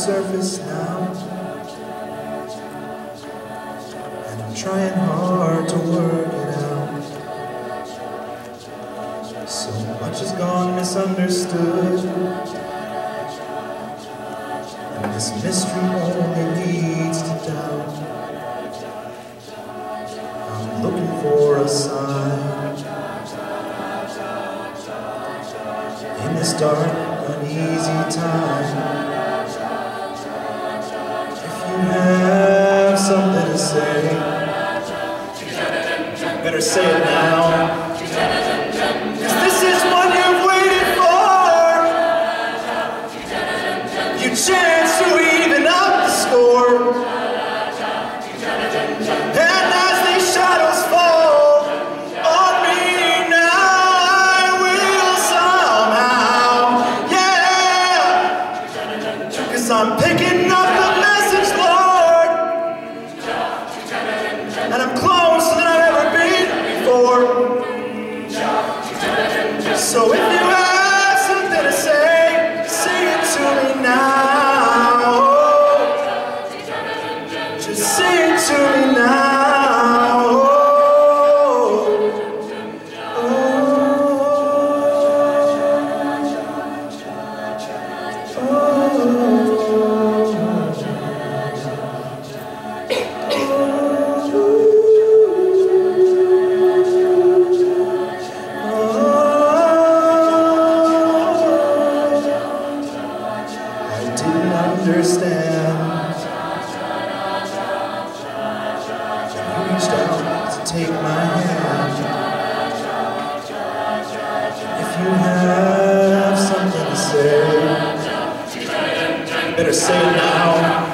surface now. And I'm trying hard to work it out. So much has gone misunderstood. And this mystery only leads to doubt. I'm looking for a sign. In this dark, uneasy time. Better say it now. this is what you've waited for. Your chance to even up the score. Shadows fall on me now, I will somehow, yeah. Cause I'm picking up the message, Lord. And I'm So if understand. You reached out to take my hand. If you have something to say, better say it now.